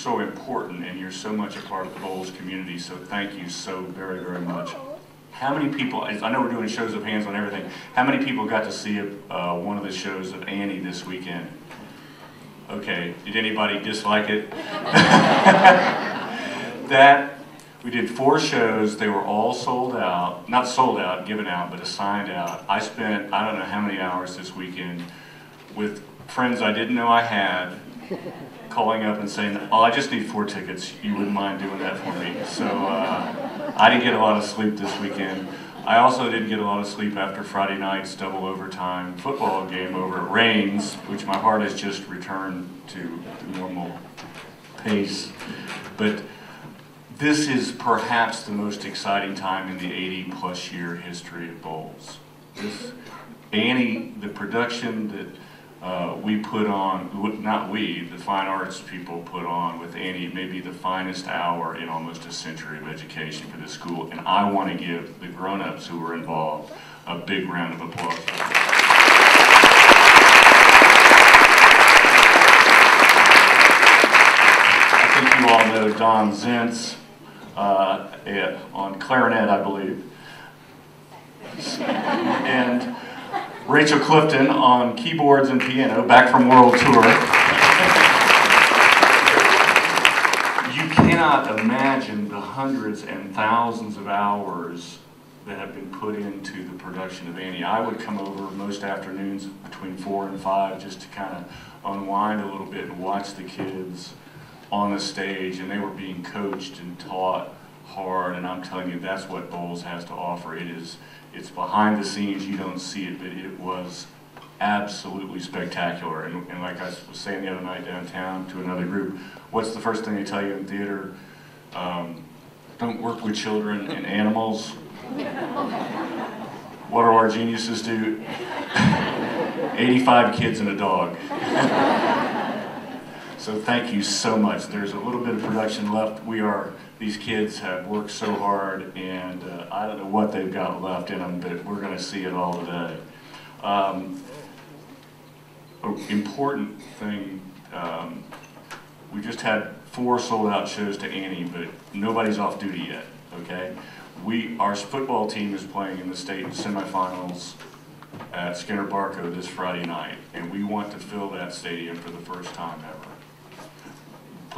so important, and you're so much a part of the Bolles community, so thank you so very, very much. How many people, I know we're doing shows of hands on everything, how many people got to see uh, one of the shows of Annie this weekend? Okay, did anybody dislike it? that, we did four shows, they were all sold out, not sold out, given out, but assigned out. I spent, I don't know how many hours this weekend with friends I didn't know I had, calling up and saying, oh, I just need four tickets, you wouldn't mind doing that for me. So uh, I didn't get a lot of sleep this weekend. I also didn't get a lot of sleep after Friday night's double overtime football game over at Raines, which my heart has just returned to the normal pace. But this is perhaps the most exciting time in the 80 plus year history of Bolles. This, Annie, the production that uh, we put on, not we, the fine arts people put on with Annie, may be the finest hour in almost a century of education for this school. And I want to give the grown-ups who were involved a big round of applause. I think you all know Don Zentz uh, on clarinet, I believe. And Rachel Clifton on keyboards and piano, back from World Tour. You cannot imagine the hundreds and thousands of hours that have been put into the production of Annie. I would come over most afternoons between four and five just to kind of unwind a little bit and watch the kids on the stage, and they were being coached and taught hard, and I'm telling you, that's what Bolles has to offer. It is, it's behind the scenes, you don't see it, but it was absolutely spectacular. And, and like I was saying the other night downtown to another group, what's the first thing they tell you in theater? Um, don't work with children and animals. What do our geniuses do? 85 kids and a dog. So thank you so much. There's a little bit of production left. We are, these kids have worked so hard and uh, I don't know what they've got left in them, but we're gonna see it all today. Um, important thing, um, we just had four sold out shows to Annie, but nobody's off duty yet, okay? We, our football team is playing in the state semifinals at Skinner Barco this Friday night, and we want to fill that stadium for the first time ever.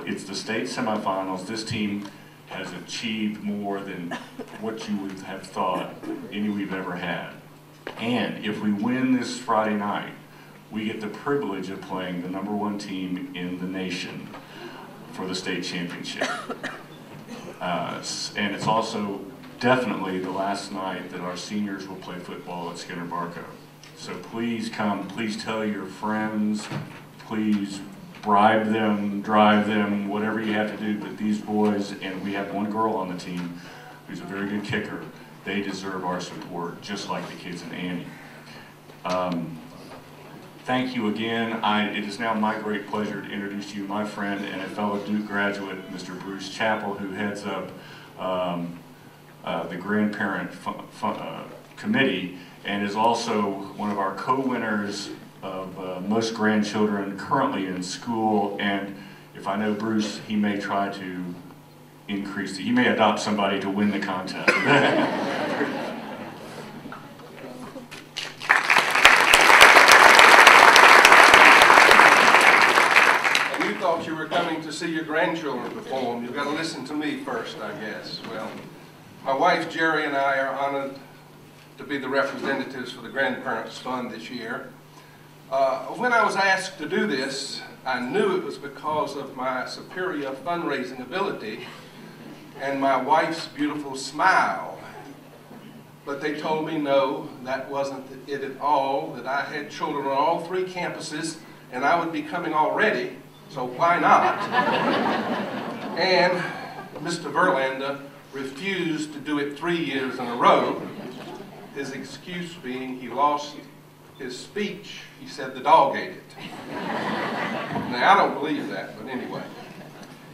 It's the state semifinals. This team has achieved more than what you would have thought any we've ever had. And if we win this Friday night, we get the privilege of playing the number one team in the nation for the state championship. Uh, and it's also definitely the last night that our seniors will play football at Skinner Barco. So please come, please tell your friends, please bribe them, drive them, whatever you have to do, but these boys, and we have one girl on the team who's a very good kicker, they deserve our support, just like the kids in Annie. Um, Thank you again. I, it is now my great pleasure to introduce to you my friend and a fellow Duke graduate, Mr. Bruce Chappell, who heads up um, uh, the grandparent uh, committee and is also one of our co-winners of uh, most grandchildren currently in school. And if I know Bruce, he may try to increase, the, he may adopt somebody to win the contest. You thought you were coming to see your grandchildren perform. You've got to listen to me first, I guess. Well, my wife Jerry and I are honored to be the representatives for the Grandparents Fund this year. Uh, When I was asked to do this, I knew it was because of my superior fundraising ability and my wife's beautiful smile. But they told me no, that wasn't it at all, that I had children on all three campuses and I would be coming already, so why not? And Mr. Verlander refused to do it three years in a row. His excuse being he lost his speech. He said the dog ate it. Now, I don't believe that, but anyway.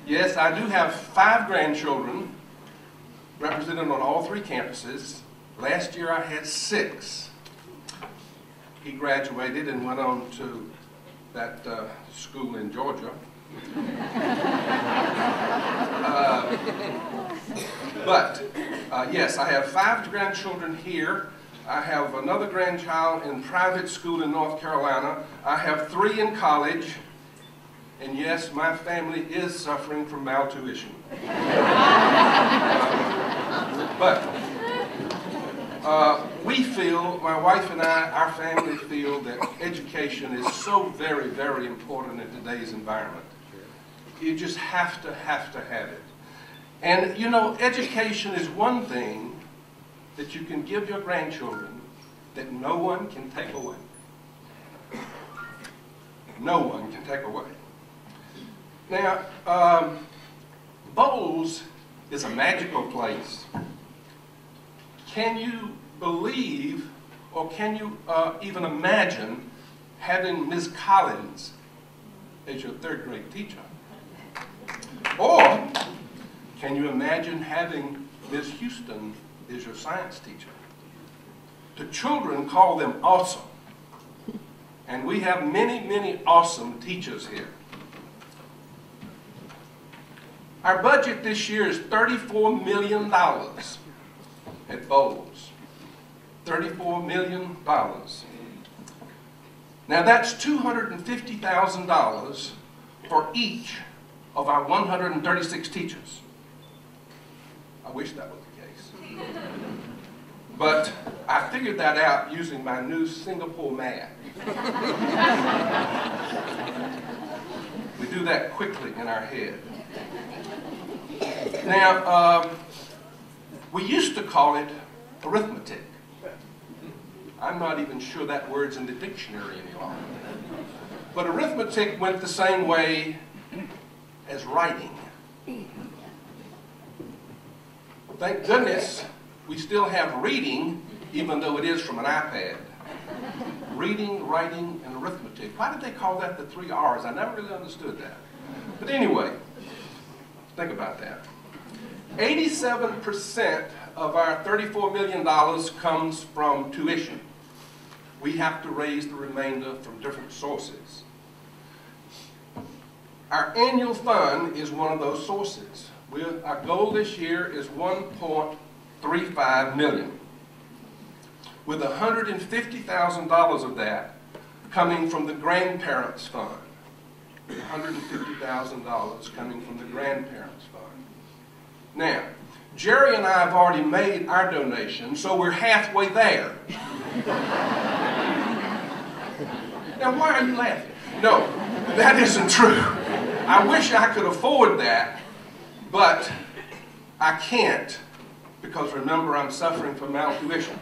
Yes, I do have five grandchildren represented on all three campuses. Last year I had six. He graduated and went on to that uh, school in Georgia. Uh, but, uh, yes, I have five grandchildren here. I have another grandchild in private school in North Carolina. I have three in college. And yes, my family is suffering from maltuition. but uh, we feel, my wife and I, our family feel that education is so very, very important in today's environment. You just have to, have to have it. And you know, education is one thing that you can give your grandchildren that no one can take away. No one can take away. Now, um, Bolles is a magical place. Can you believe or can you uh, even imagine having Ms. Collins as your third grade teacher? Or can you imagine having Ms. Houston as your science teacher? The children call them awesome. And we have many, many awesome teachers here. Our budget this year is $34 million at Bolles. $34 million. Now that's $250,000 for each of our 136 teachers. I wish that was. But I figured that out using my new Singapore math. we do that quickly in our head. Now, um, we used to call it arithmetic. I'm not even sure that word's in the dictionary any longer. But arithmetic went the same way as writing. Thank goodness we still have reading, even though it is from an iPad. Reading, writing, and arithmetic. Why did they call that the three R's? I never really understood that. But anyway, think about that. 87% of our $34 million comes from tuition. We have to raise the remainder from different sources. Our annual fund is one of those sources. We're, our goal this year is 1.35 million, with $150,000 of that coming from the grandparents fund. $150,000 coming from the grandparents fund. Now, Jerry and I have already made our donation, so we're halfway there. now, why are you laughing? No, that isn't true. I wish I could afford that, but I can't because remember, I'm suffering from maltuition.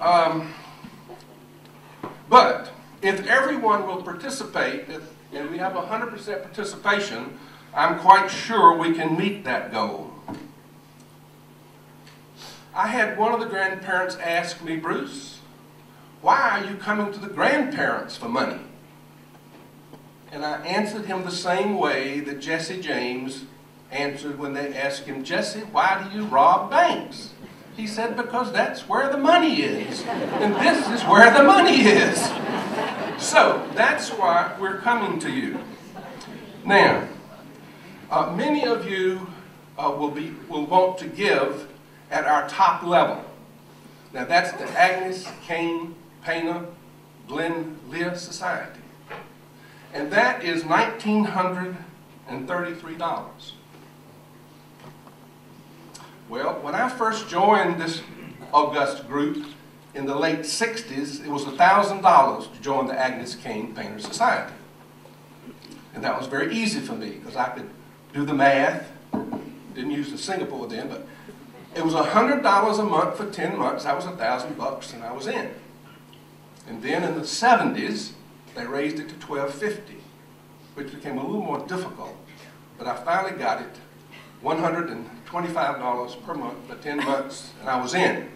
Um, but if everyone will participate, if, and we have 100% participation, I'm quite sure we can meet that goal. I had one of the grandparents ask me, Bruce, why are you coming to the grandparents for money? And I answered him the same way that Jesse James answered when they asked him, Jesse, why do you rob banks? He said, because that's where the money is. And this is where the money is. So that's why we're coming to you. Now, uh, many of you uh, will, be, will want to give at our top level. Now that's the Agnes Cain Painter Glenn Lear Society. And that is $1,933. Well, when I first joined this august group in the late 60s, it was $1,000 to join the Agnes King Painter Society. And that was very easy for me because I could do the math. Didn't use the Singapore then, but it was $100 a month for 10 months. That was a 1000 bucks and I was in. And then in the 70s, they raised it to 1250, which became a little more difficult. But I finally got it, $125 per month for 10 months, and I was in.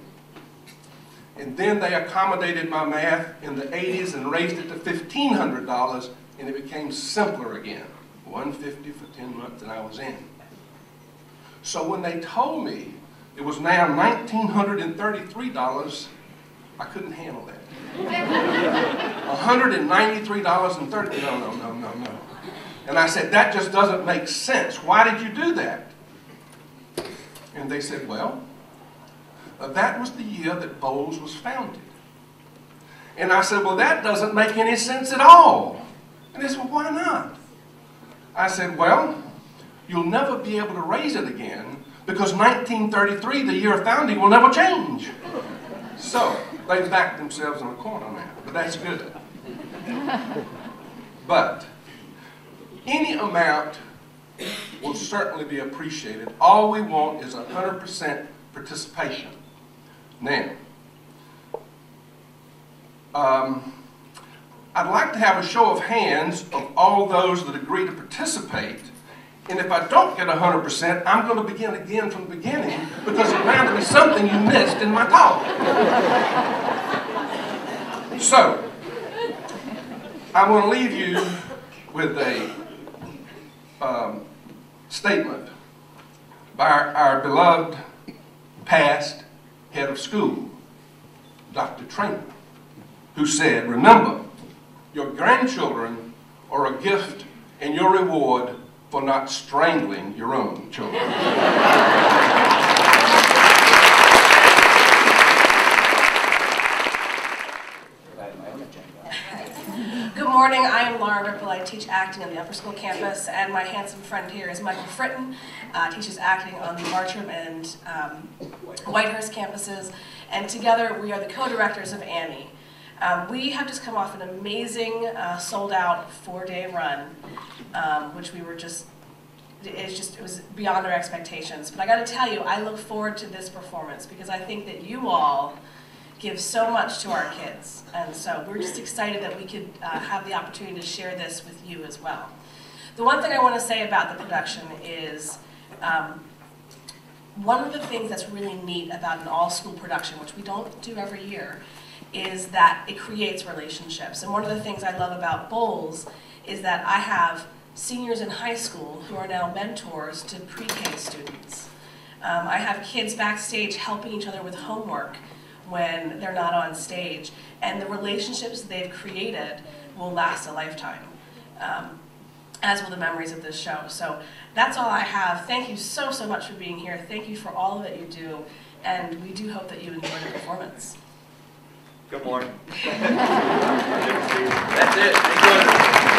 And then they accommodated my math in the 80s and raised it to $1,500, and it became simpler again. 150 for 10 months, and I was in. So when they told me it was now $1,933, I couldn't handle that. $193.30, no, no, no, no, no. And I said, that just doesn't make sense. Why did you do that? And they said, well, uh, that was the year that Bolles was founded. And I said, well, that doesn't make any sense at all. And they said, well, why not? I said, well, you'll never be able to raise it again because 1933, the year of founding, will never change. So they backed themselves in a corner now, but that's good. But any amount will certainly be appreciated. All we want is 100% participation. Now, um, I'd like to have a show of hands of all those that agree to participate. And if I don't get 100%, I'm going to begin again from the beginning because it to be something you missed in my talk. So, I want to leave you with a um, statement by our, our beloved past head of school, Dr. Trainer, who said, Remember, your grandchildren are a gift and your reward for not strangling your own children. Good morning, I am Laura Ripple. I teach acting on the upper school campus, and my handsome friend here is Michael Fritton, uh, teaches acting on the Bartram and um, Whitehurst campuses, and together we are the co-directors of Annie. Um, we have just come off an amazing uh, sold-out four-day run, um, which we were just it's just it was beyond our expectations. But I got to tell you, I look forward to this performance because I think that you all give so much to our kids. And so we're just excited that we could uh, have the opportunity to share this with you as well. The one thing I want to say about the production is um, one of the things that's really neat about an all-school production, which we don't do every year, is that it creates relationships. And one of the things I love about Bolles is that I have seniors in high school who are now mentors to pre-K students. Um, I have kids backstage helping each other with homework when they're not on stage. And the relationships they've created will last a lifetime, um, as will the memories of this show. So that's all I have. Thank you so, so much for being here. Thank you for all that you do. And we do hope that you enjoy the performance. Good morning. That's it.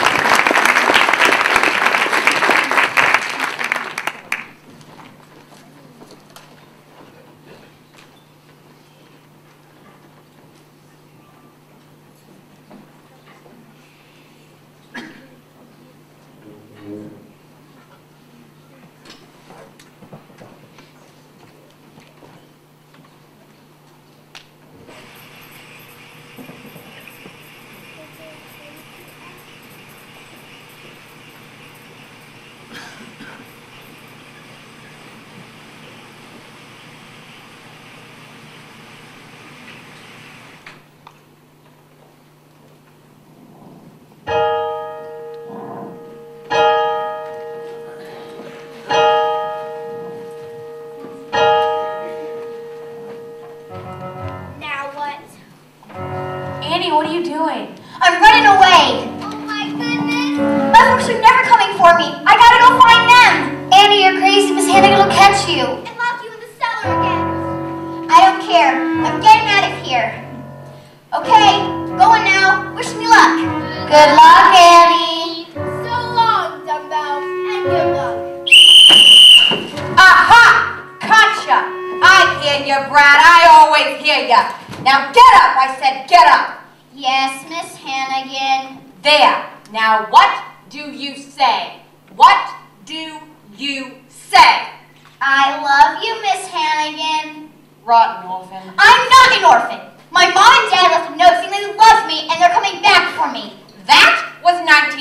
What are you doing?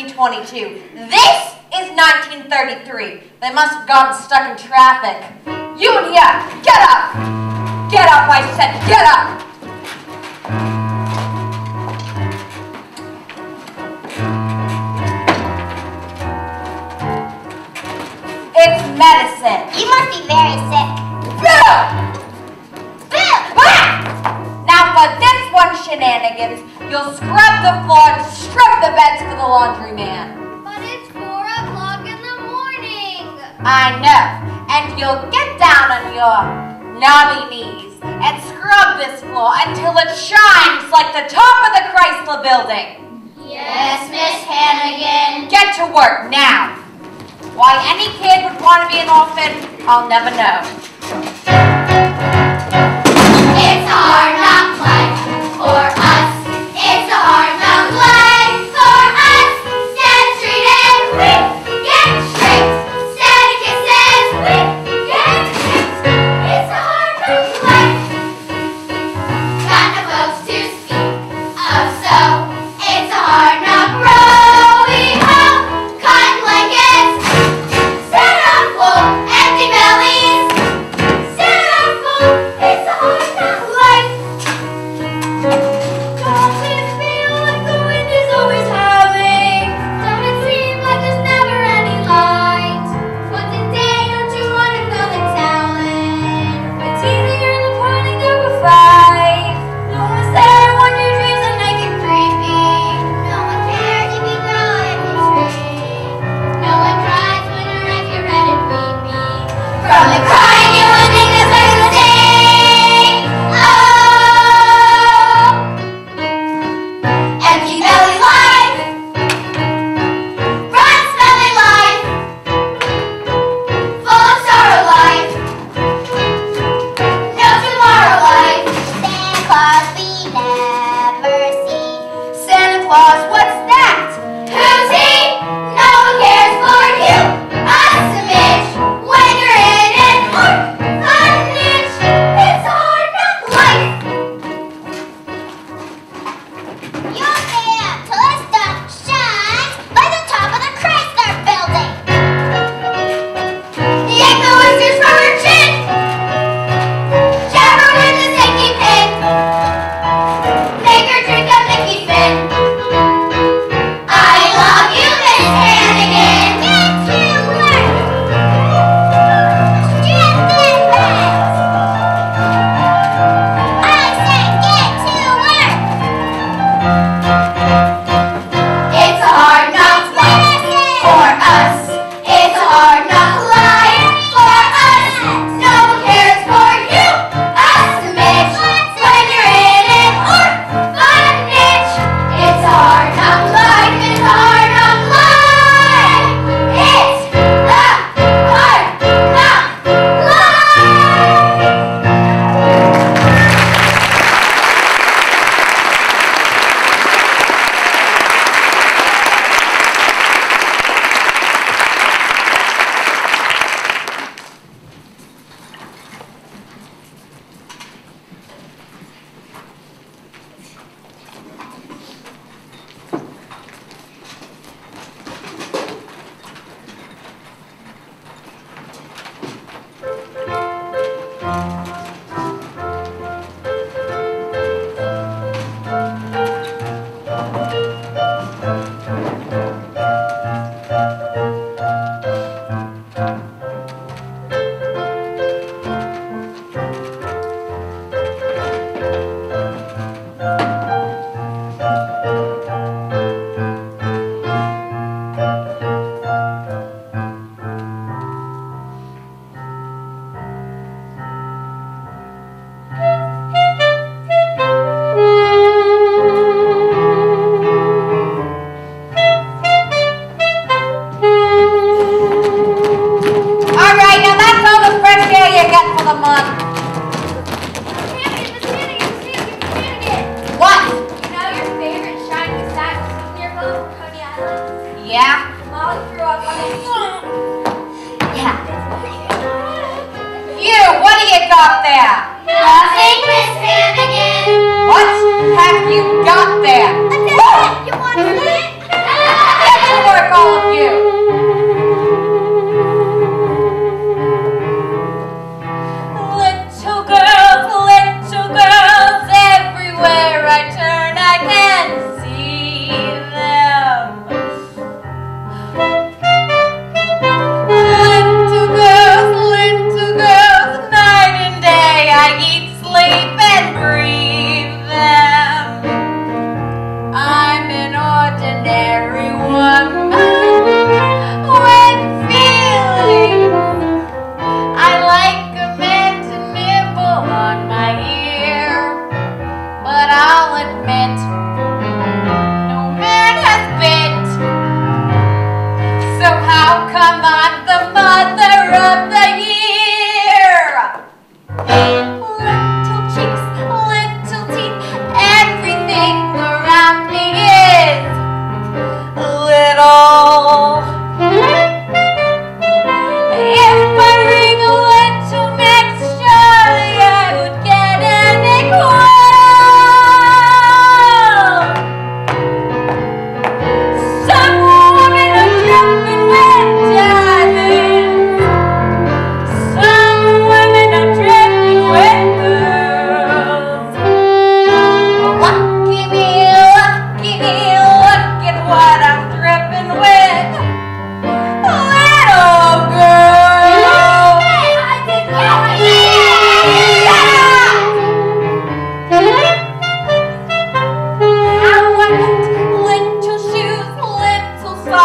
1922. This is 1933. They must have gotten stuck in traffic. Here, get up! Get up, I said, get up! It's medicine. You must be very sick. Boo! Boo! Ah! Now for this one shenanigans, you'll scrub the floor and strip the beds for the laundry man. But it's four o'clock in the morning. I know. And you'll get down on your knobby knees and scrub this floor until it shines like the top of the Chrysler building. Yes, Miss Hannigan. Get to work now. Why any kid would want to be an orphan, I'll never know.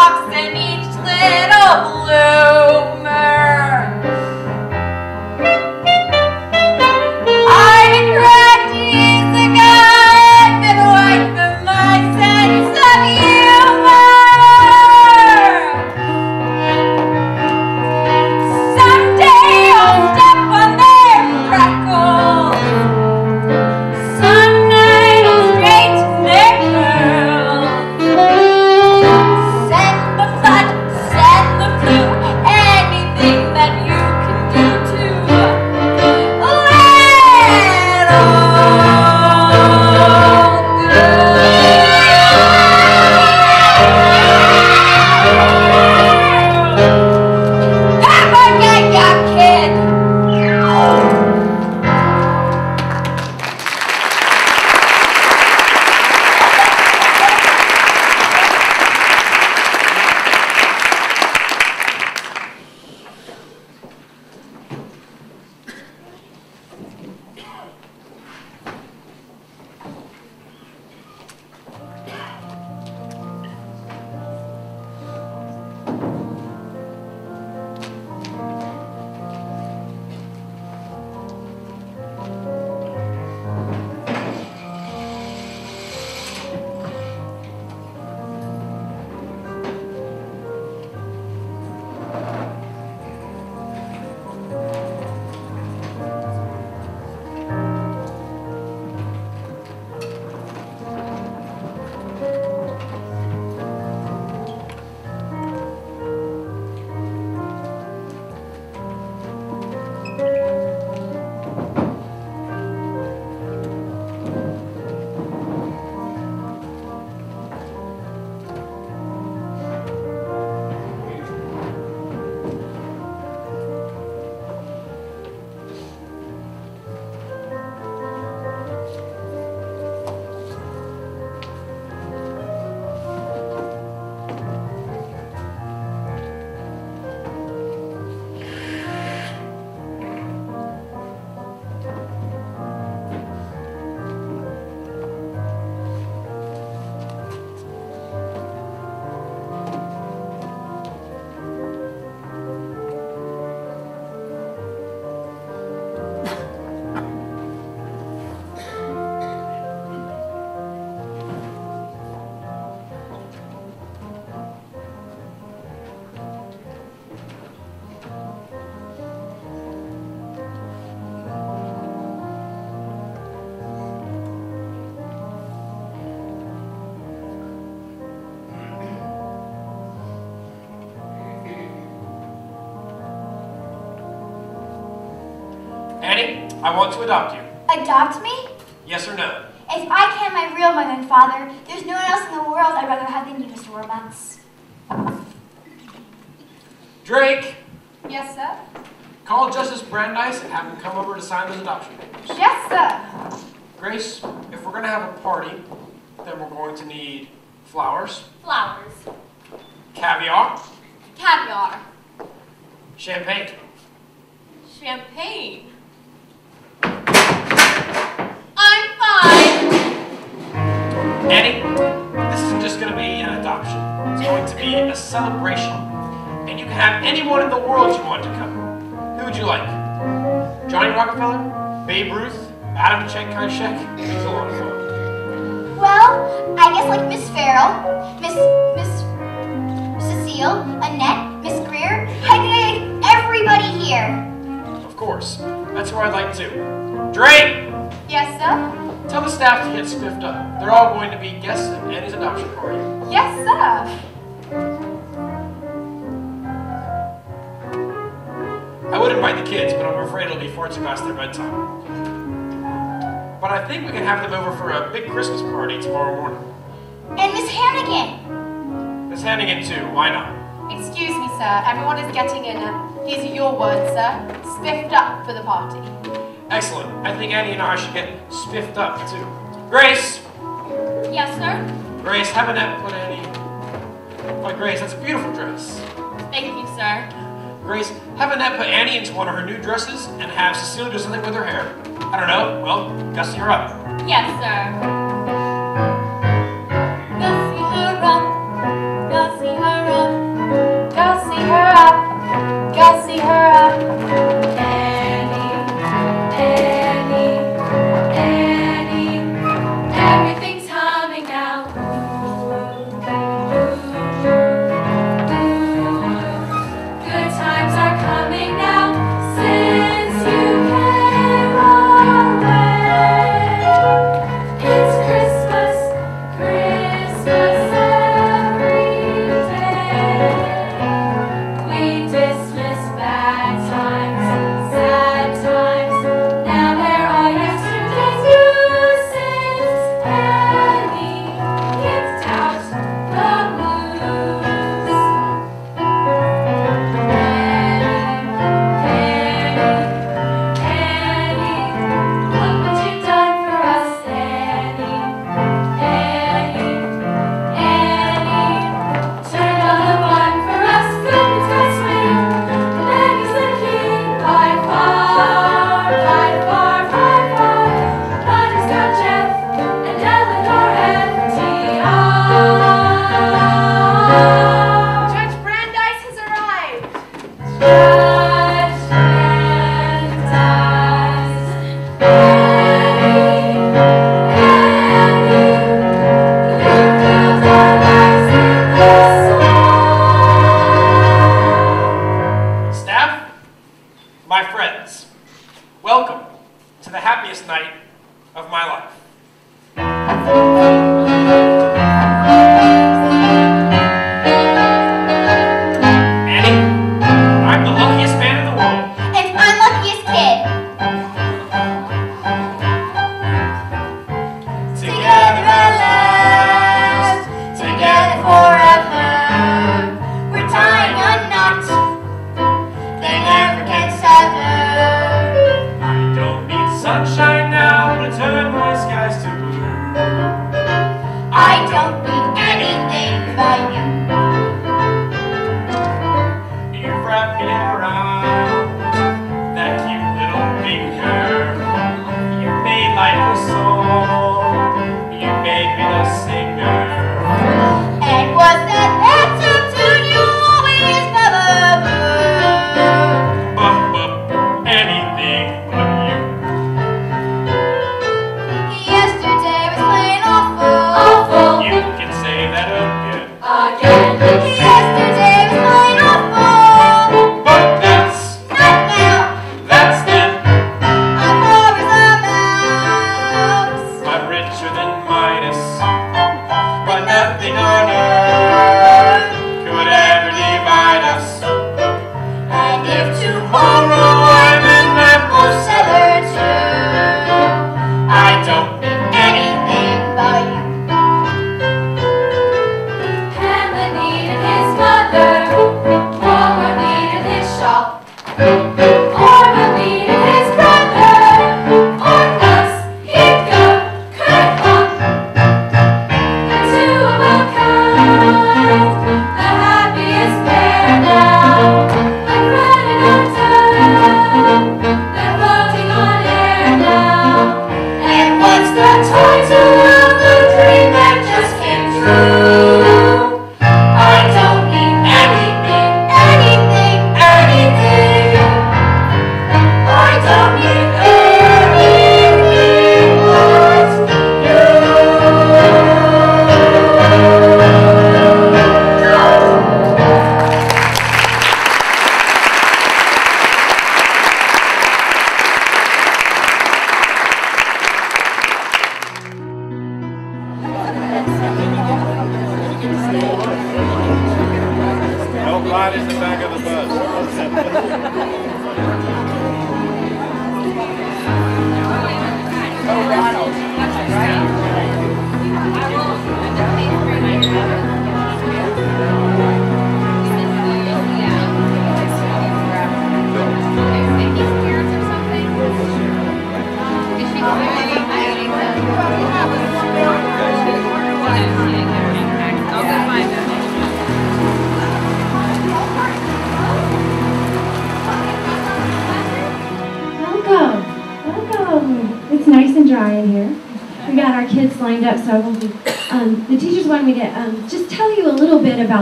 box and each little blue. I want to adopt you. Adopt me? Yes or no? If I can my real mother and father, there's no one else in the world I'd rather have than you, Mr. Warbucks. Drake, Yes, sir. call Justice Brandeis and have him come over to sign those adoption papers. Yes, sir. Grace, if we're gonna have a party, then we're going to need flowers, Flowers. caviar, Caviar. champagne. Champagne. Celebration. And you can have anyone in the world you want to come. Who would you like? Johnny Rockefeller? Babe Ruth? Madame Chiang Kai-shek? It's a lot of fun. Well, I guess like Miss Farrell, Miss Miss Cecile, Annette, Miss Greer, I think everybody here. Of course. That's who I'd like to. Drake! Yes, sir. Tell the staff to get spiffed up. They're all going to be guests at Annie's adoption party. Yes, sir. Kids, but I'm afraid it'll be far too past their bedtime. But I think we can have them over for a big Christmas party tomorrow morning. And Miss Hannigan. Miss Hannigan too, why not? Excuse me, sir. Everyone is getting in, uh, these are your words, sir, spiffed up for the party. Excellent. I think Annie and I should get spiffed up too. Grace! Yes, sir. Grace, have Annette put Annie. Why, Grace, that's a beautiful dress. Thank you, sir. Grace, have Annette put Annie into one of her new dresses and have Cecilia do something with her hair. I don't know. Well, Gussie, you're up. Yes, sir. Gussie her up. Gussie her up. Gussie her up.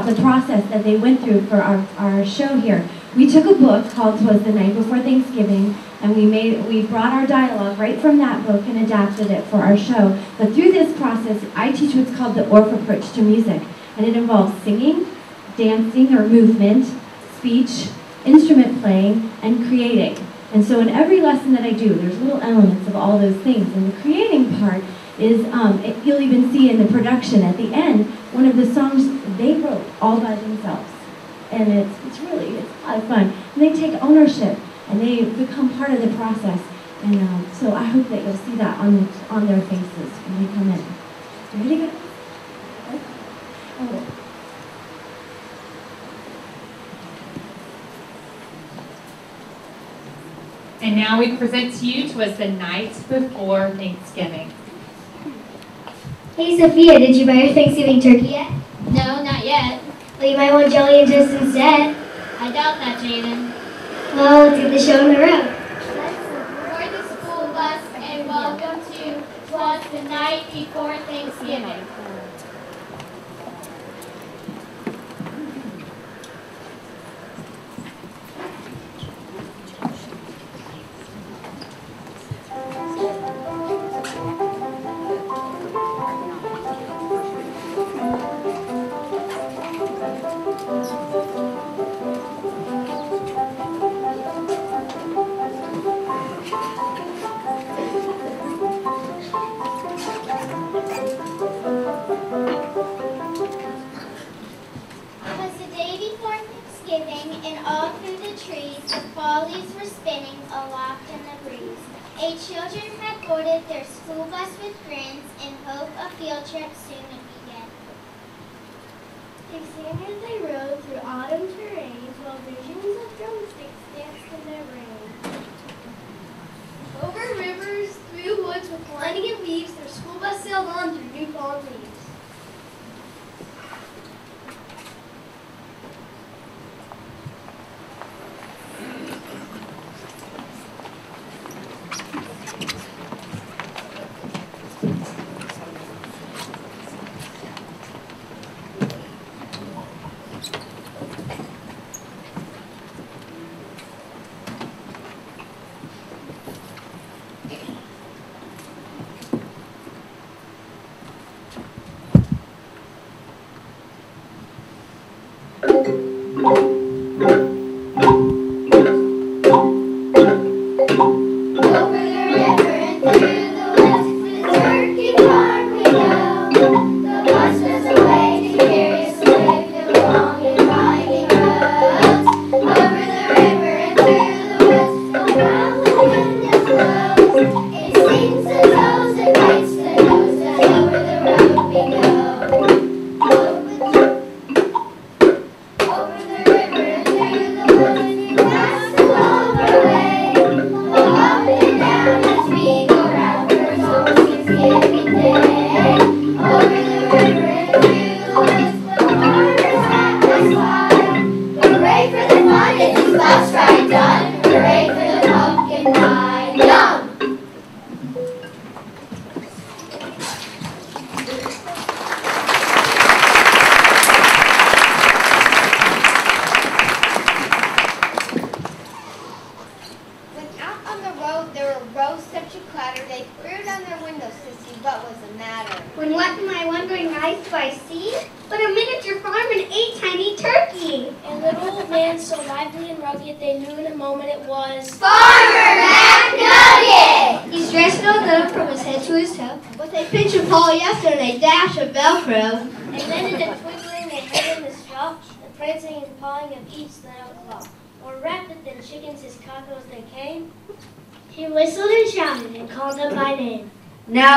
About the process that they went through for our, our show here. We took a book called "Twas the Night Before Thanksgiving," and we made we brought our dialogue right from that book and adapted it for our show. But through this process, I teach what's called the Orff approach to music, and it involves singing, dancing or movement, speech, instrument playing, and creating. And so in every lesson that I do, there's little elements of all those things. And the creating part is, um, it, you'll even see in the production at the end, one of the songs they wrote all by themselves. And it's, it's really, it's a lot of fun. And they take ownership and they become part of the process. And um, so I hope that you'll see that on, the, on their faces when they come in. You ready to go? Oh. And now we present to you Twas the Night Before Thanksgiving. Hey Sophia, did you buy your Thanksgiving turkey yet? No, not yet. Well, you might want jelly and toast instead. I doubt that, Jaden. Let's get the show on the road. Board the school bus and welcome to Twas the Night Before Thanksgiving.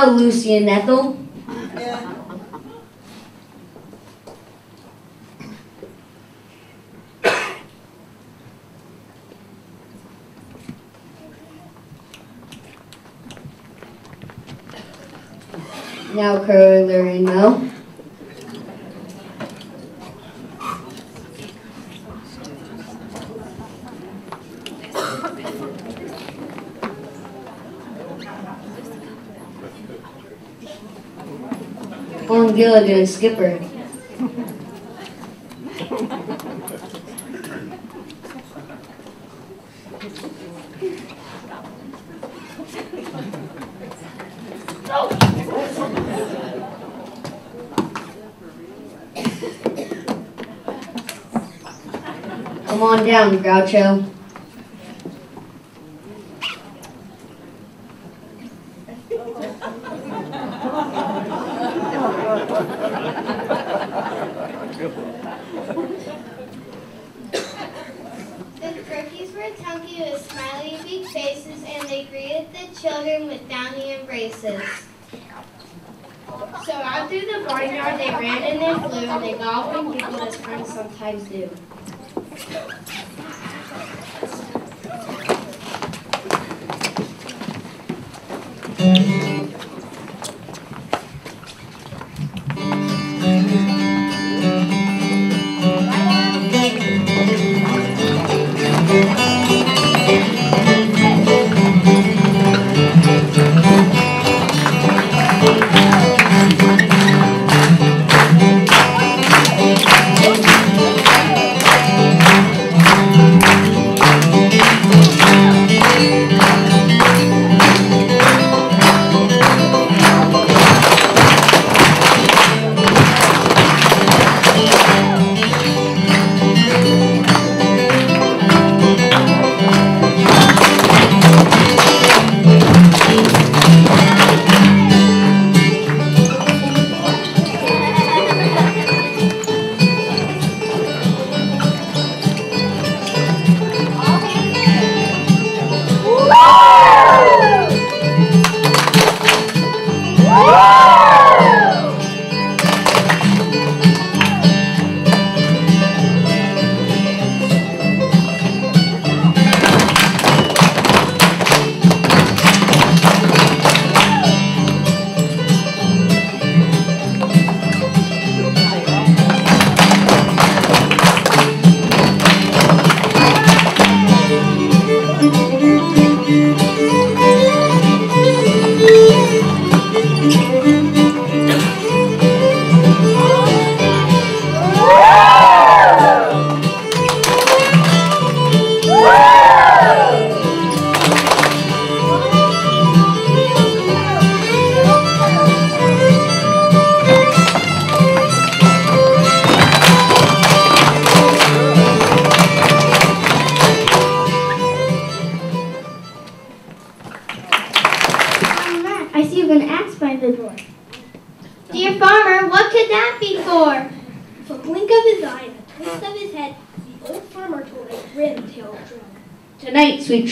Now, Lucy and Ethel. Yeah. Now, Curly and Moe. Owen Gilligan Skipper. Come on down, Groucho. The turkeys were chunky with smiley big faces, and they greeted the children with downy embraces. So out through the barnyard they ran and they flew, they gobbled and giggled as friends sometimes do. I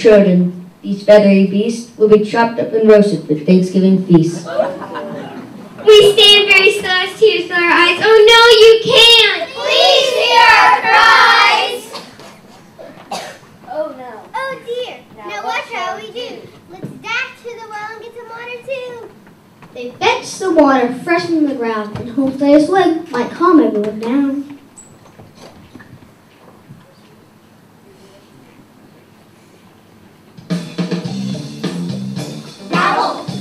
children, these feathery beasts will be chopped up and roasted for Thanksgiving feast. We stand very still as tears fill our eyes. Oh no, you can't! Please hear our cries! Oh no. Oh dear. Now, what shall we do? Let's dash to the well and get some water too. They fetched the water fresh from the ground, and hope that his swig might calm everyone down. Gobble.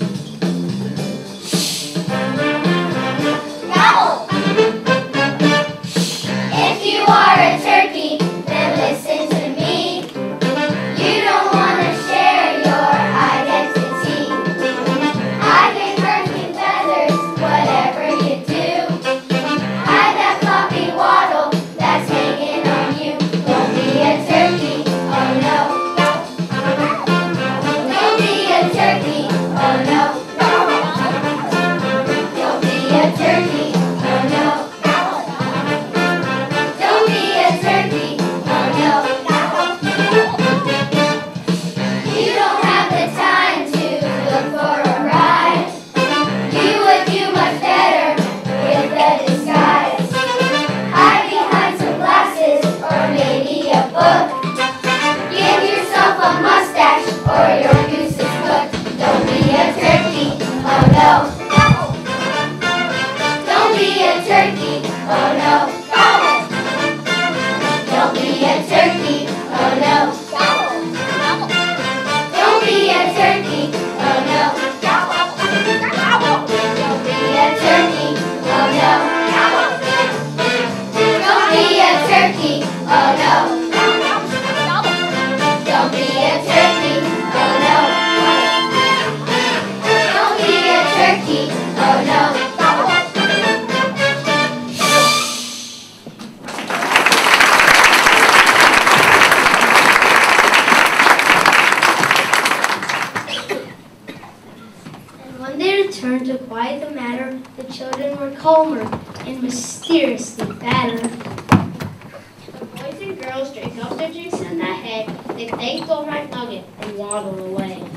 When they returned to quiet the matter, the children were calmer and mysteriously better. The boys and girls drank up their drinks in the hay, they thanked old right Nugget and waddled away.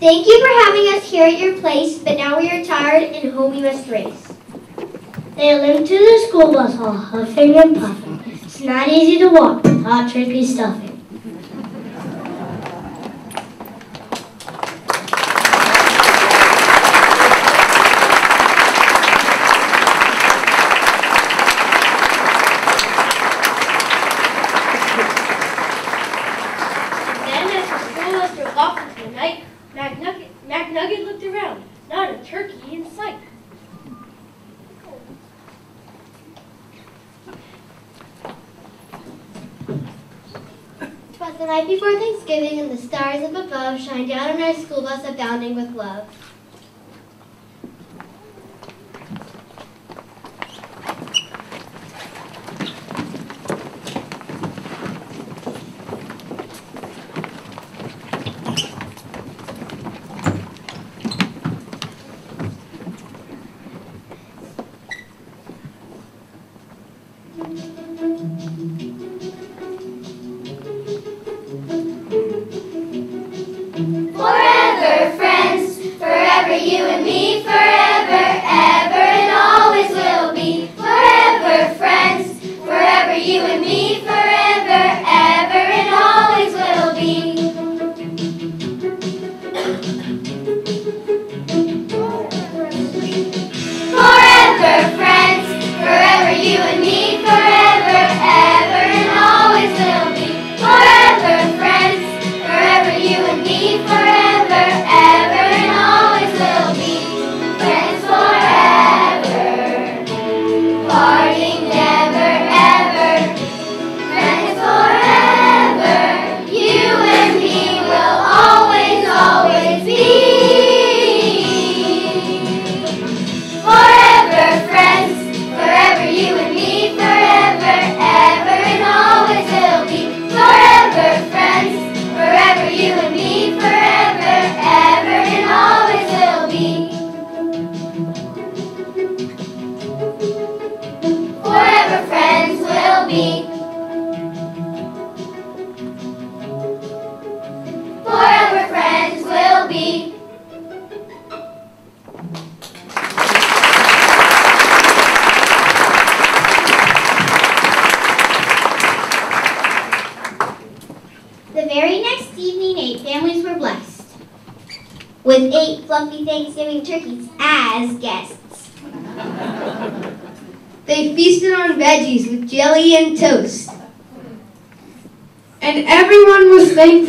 Thank you for having us here at your place, but now we are tired and home we must race. They limped to the school bus all huffing and puffing. It's not easy to walk with hot, tricky stuffing. before Thanksgiving and the stars up above shine down on our school bus abounding with love.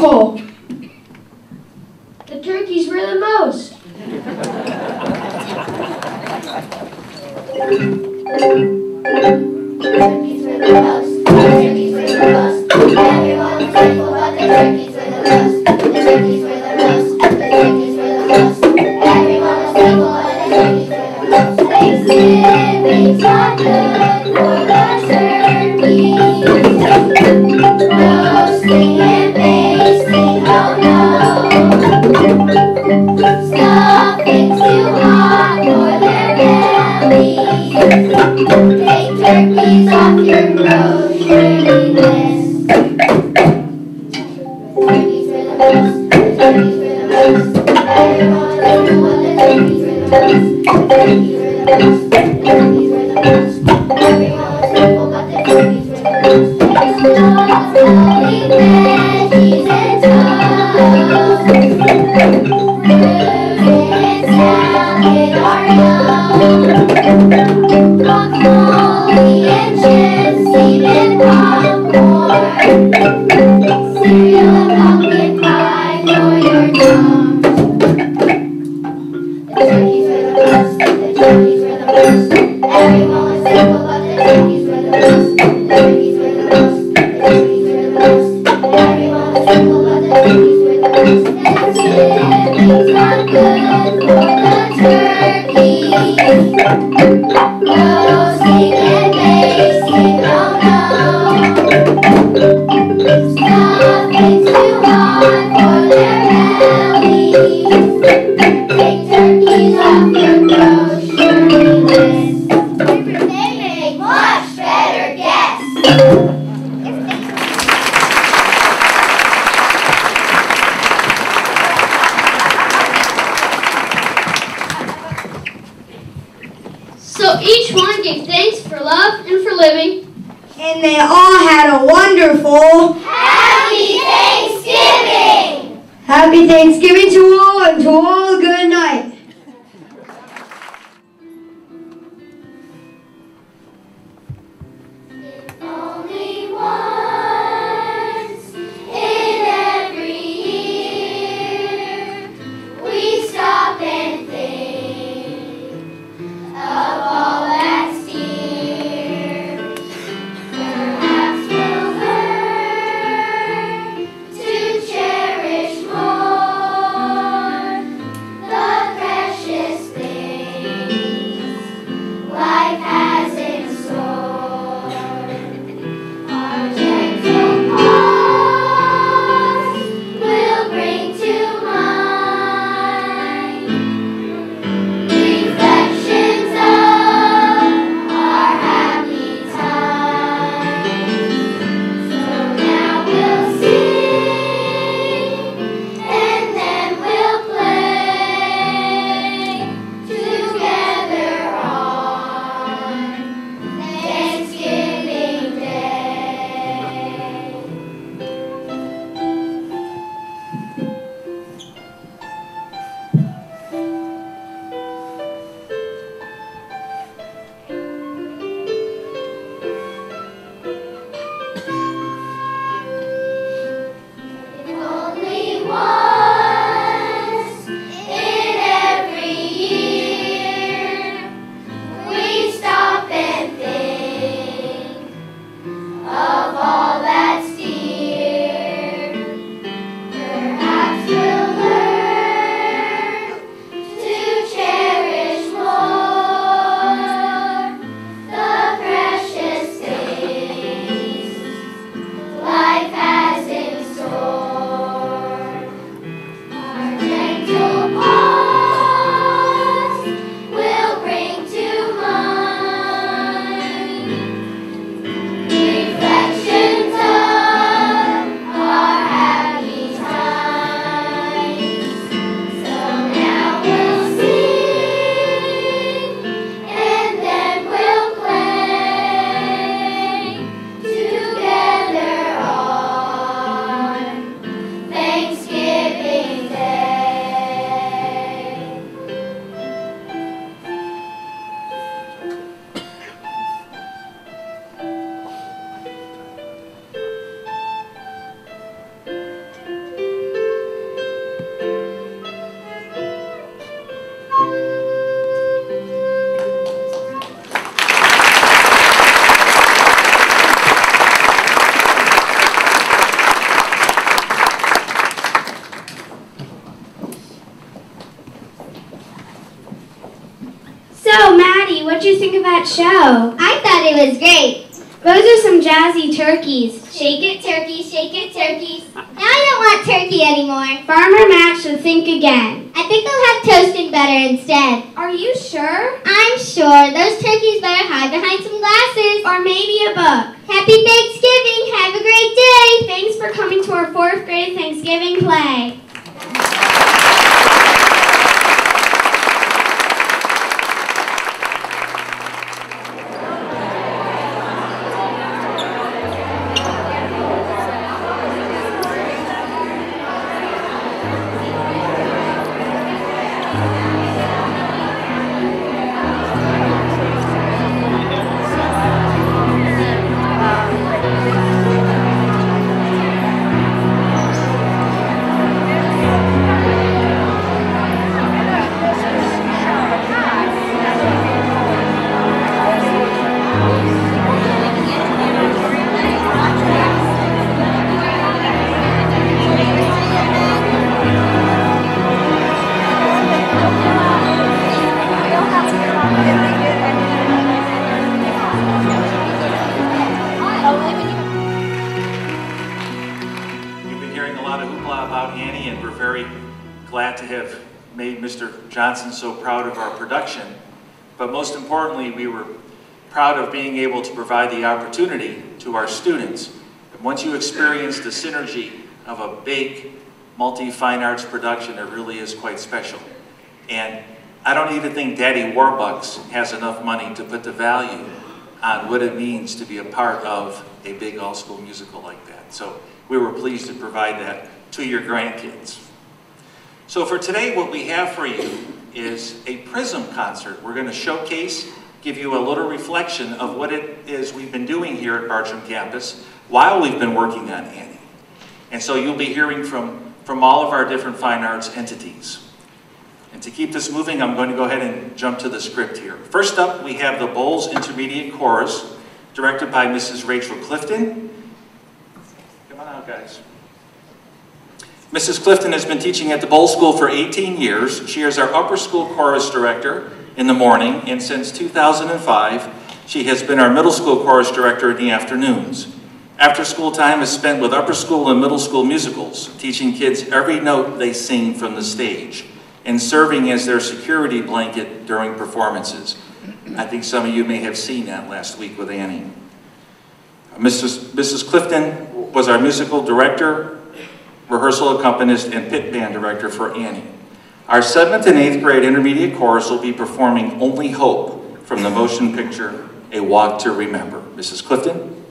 coloque. Thank you. show. I thought it was great. Those are some jazzy turkeys. Shake it, turkey, shake it, turkeys. Now I don't want turkey anymore. Farmer Mac should think again. I think I'll have toasted butter instead. Are you sure? I'm sure. Those turkeys better hide behind some glasses. Or maybe a book. Happy Thanksgiving. Have a great day. Thanks for coming to our fourth grade Thanksgiving play. Provide the opportunity to our students. And once you experience the synergy of a big multi-fine arts production, it really is quite special. And I don't even think Daddy Warbucks has enough money to put the value on what it means to be a part of a big all-school musical like that. So we were pleased to provide that to your grandkids. So for today, what we have for you is a Prism concert. We're going to showcase, give you a little reflection of what it is we've been doing here at Bartram campus while we've been working on Annie. And so you'll be hearing from, from all of our different fine arts entities. And to keep this moving, I'm going to go ahead and jump to the script here. First up, we have the Bolles Intermediate Chorus, directed by Mrs. Rachel Clifton. Come on out, guys. Mrs. Clifton has been teaching at the Bolles School for 18 years. She is our upper school chorus director in the morning, and since 2005, she has been our middle school chorus director in the afternoons. After school time is spent with upper school and middle school musicals, teaching kids every note they sing from the stage, and serving as their security blanket during performances. I think some of you may have seen that last week with Annie. Mrs. Mrs. Clifton was our musical director, rehearsal accompanist, and pit band director for Annie. Our seventh and eighth grade intermediate chorus will be performing Only Hope from the motion picture A Walk to Remember. Mrs. Clifton?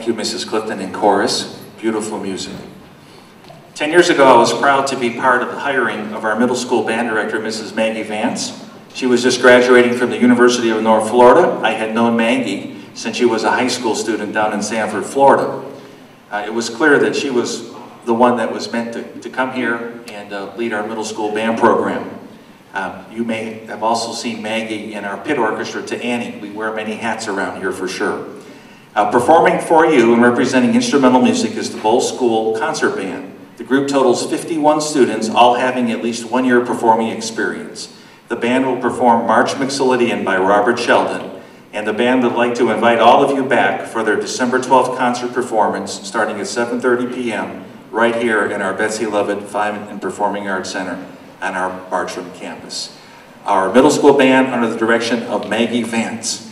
Thank you, Mrs. Clifton and chorus. Beautiful music. Ten years ago, I was proud to be part of the hiring of our middle school band director, Mrs. Maggie Vance. She was just graduating from the University of North Florida. I had known Maggie since she was a high school student down in Sanford, Florida. Uh, it was clear that she was the one that was meant to, to come here and uh, lead our middle school band program. Um, you may have also seen Maggie in our pit orchestra to Annie. We wear many hats around here for sure. Uh, performing for you and representing instrumental music is the Bolles School Concert Band. The group totals 51 students, all having at least one year performing experience. The band will perform March Mixolydian by Robert Sheldon, and the band would like to invite all of you back for their December 12th concert performance starting at 7.30 p.m. right here in our Betsy Lovett Fine and Performing Arts Center on our Bartram campus. Our middle school band under the direction of Maggie Vance.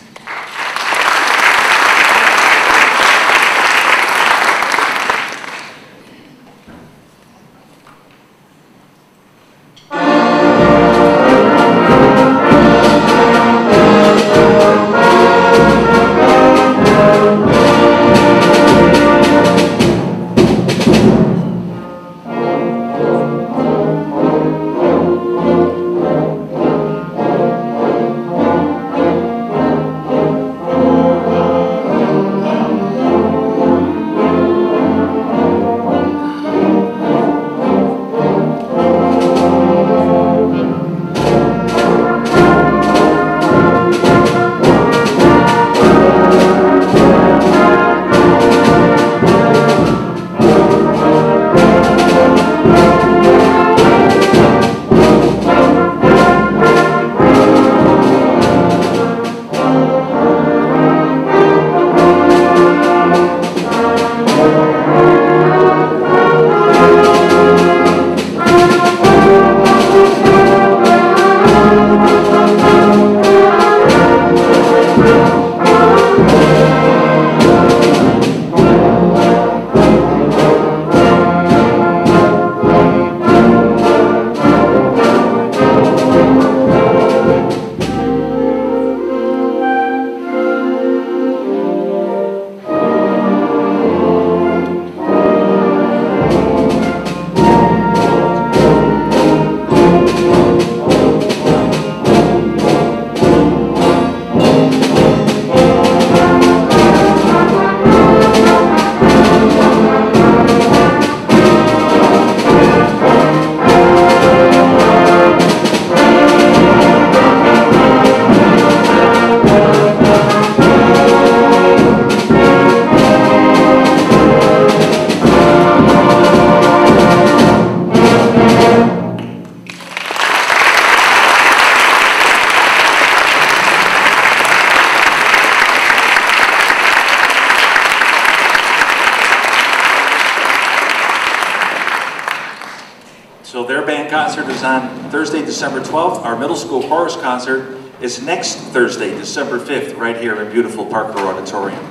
December 12th. Our middle school chorus concert is next Thursday, December 5th, right here in beautiful Parker Auditorium.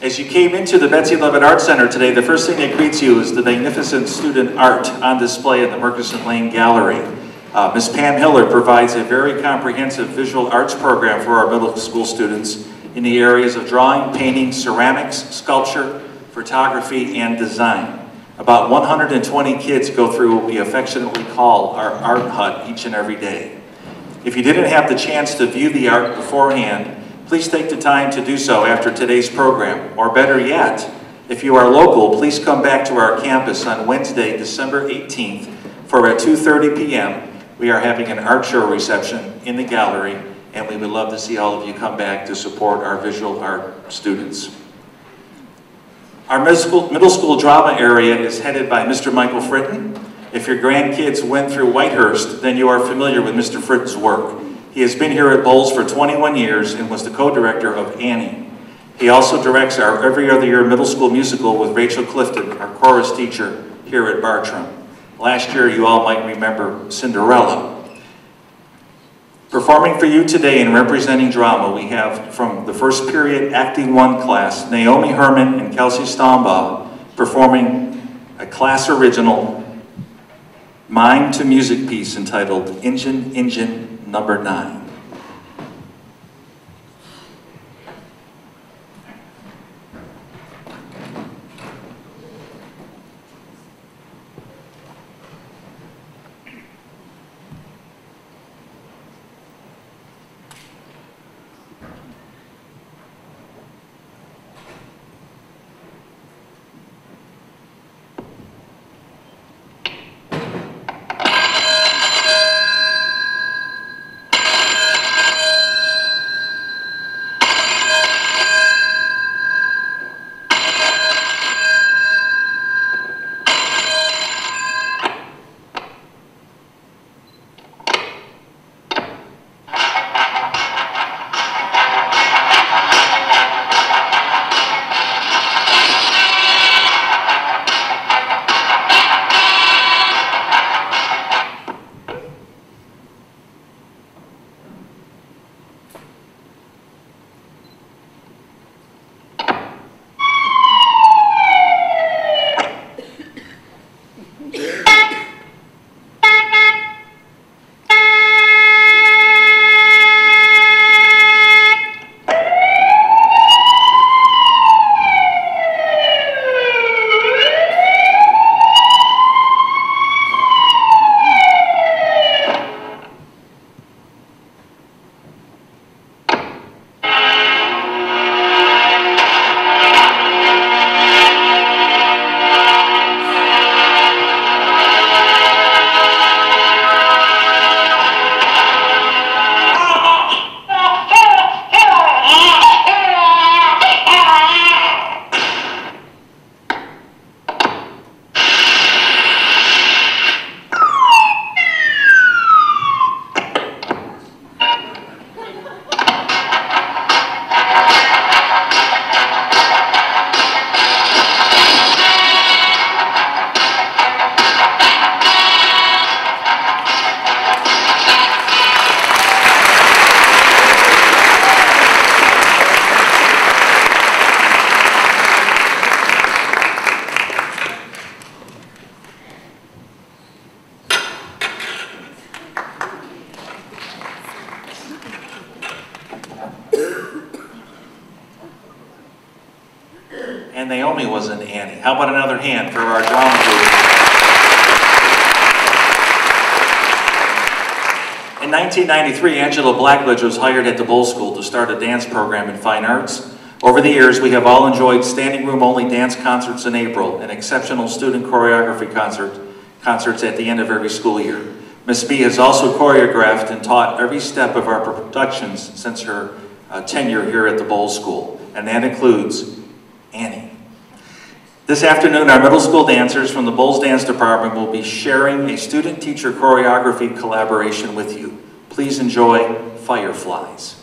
As you came into the Betsy Lovett Art Center today, the first thing that greets you is the magnificent student art on display in the Murkison Lane Gallery. Uh, Ms. Pam Hiller provides a very comprehensive visual arts program for our middle school students in the areas of drawing, painting, ceramics, sculpture, photography, and design. About 120 kids go through what we affectionately call our art hut each and every day. If you didn't have the chance to view the art beforehand, please take the time to do so after today's program. Or better yet, if you are local, please come back to our campus on Wednesday, December 18th, for at 2.30 p.m. we are having an art show reception in the gallery, and we would love to see all of you come back to support our visual art students. Our middle school, drama area is headed by Mr. Michael Fritton. If your grandkids went through Whitehurst, then you are familiar with Mr. Fritton's work. He has been here at Bolles for 21 years and was the co-director of Annie. He also directs our every other year middle school musical with Rachel Clifton, our chorus teacher here at Bartram. Last year, you all might remember Cinderella. Performing for you today and representing drama, we have from the first period Acting 1 class, Naomi Herman and Kelsey Stombaugh performing a class original mime to music piece entitled Engine, Engine Number 9. hand for our drama group. In 1993, Angela Blackledge was hired at the Bolles School to start a dance program in fine arts. Over the years, we have all enjoyed standing room only dance concerts in April and exceptional student choreography concert, concerts at the end of every school year. Miss B has also choreographed and taught every step of our productions since her uh, tenure here at the Bolles School, and that includes this afternoon, our middle school dancers from the Bolles Dance Department will be sharing a student-teacher choreography collaboration with you. Please enjoy Fireflies.